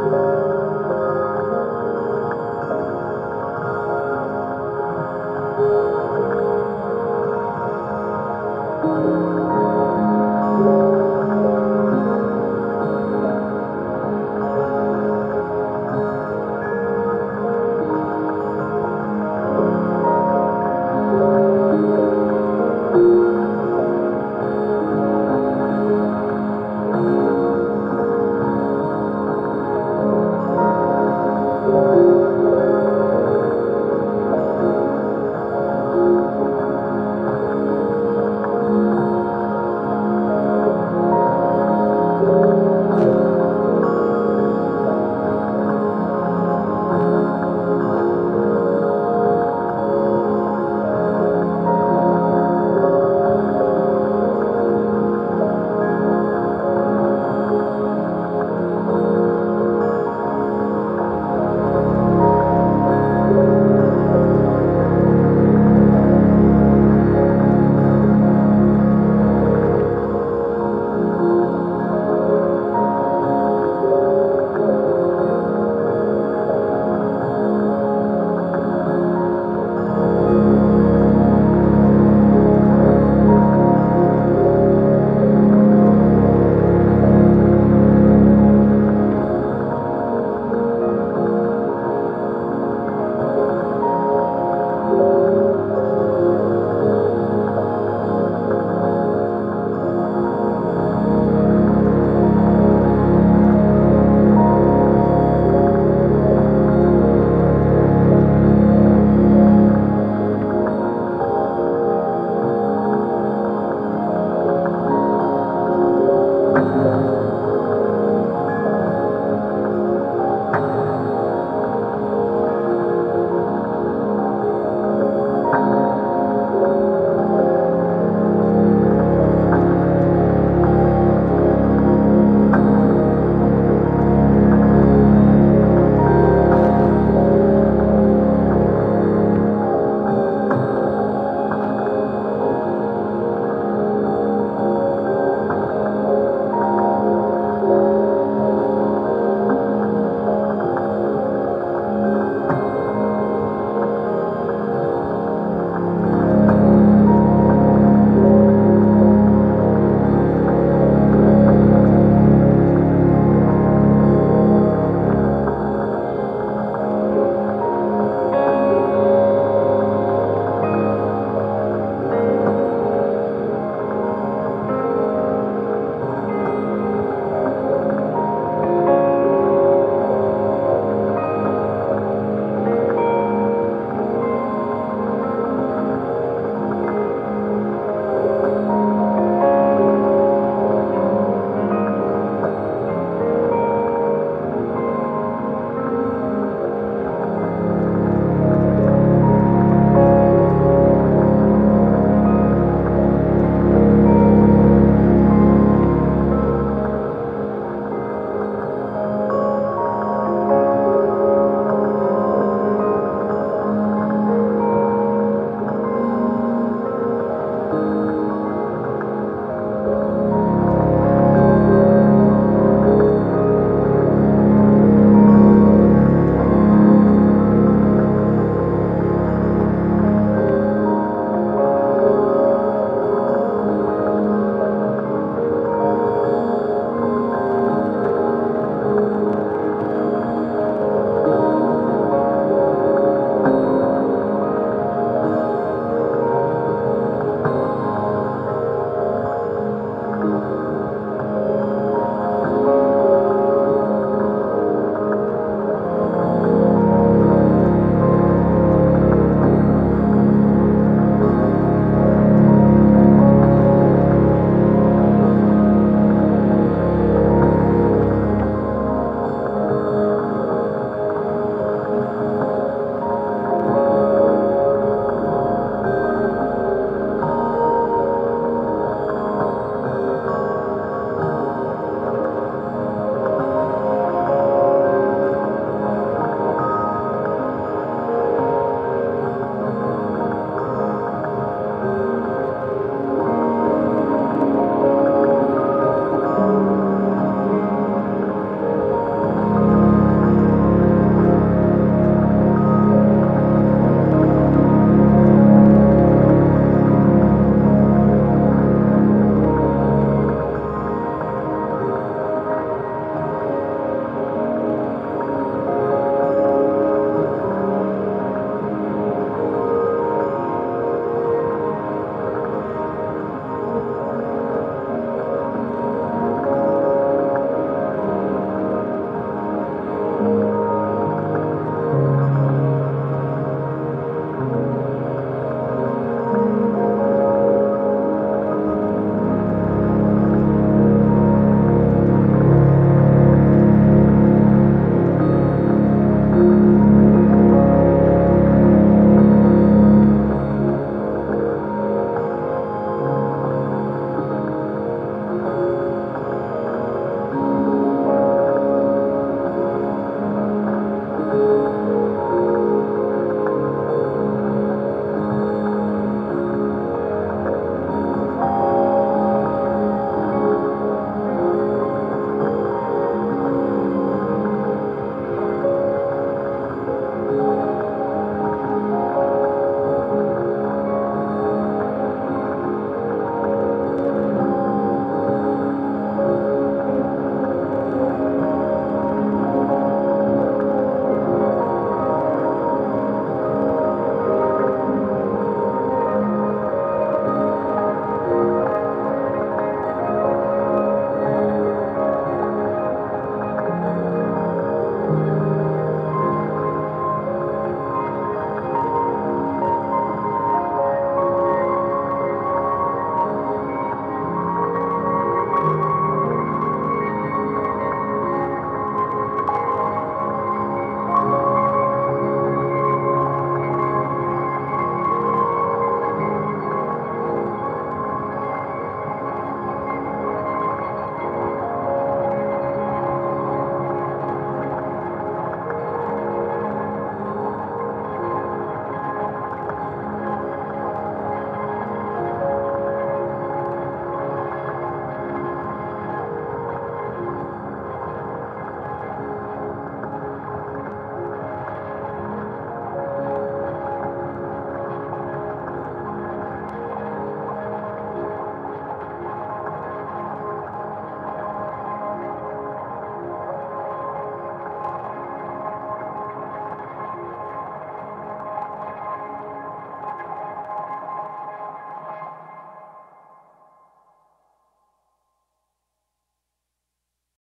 Música